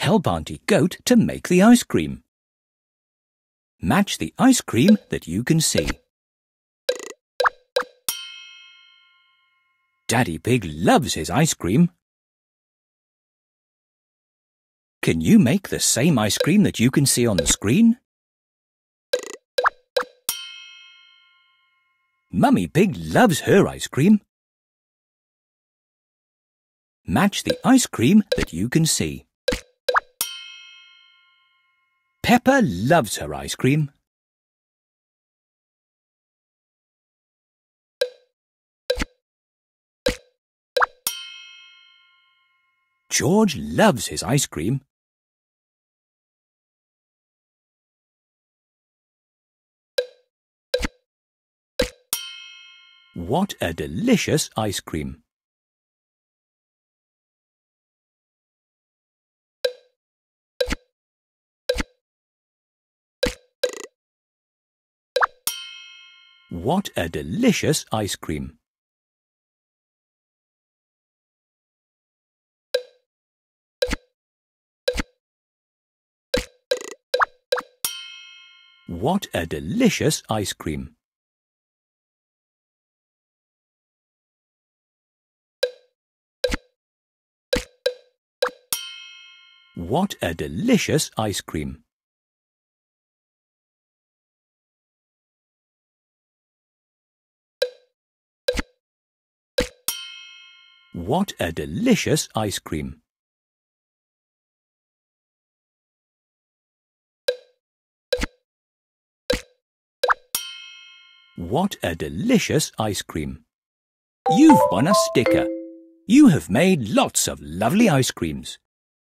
Help Auntie Goat to make the ice cream. Match the ice cream that you can see. Daddy Pig loves his ice cream. Can you make the same ice cream that you can see on the screen? Mummy Pig loves her ice cream. Match the ice cream that you can see. Peppa loves her ice cream. George loves his ice cream. What a delicious ice cream! What a delicious ice cream! What a delicious ice cream! What a delicious ice cream! What a delicious ice cream! What a delicious ice cream! You've won a sticker. You have made lots of lovely ice creams.